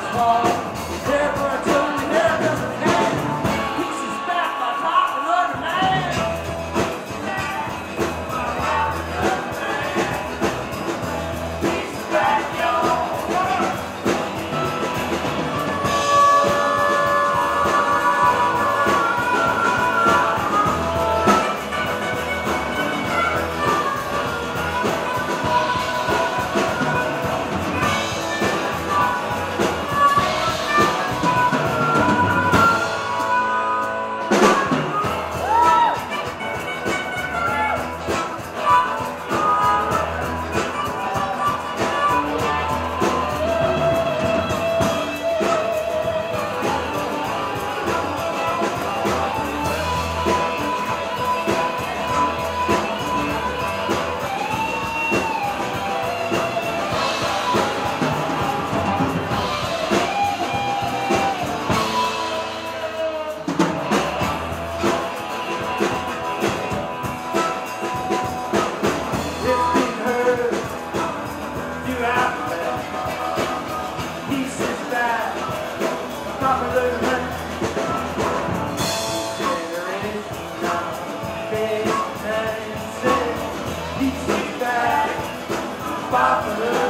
Oh. Papa.